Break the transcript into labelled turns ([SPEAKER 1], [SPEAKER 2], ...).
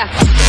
[SPEAKER 1] Yeah.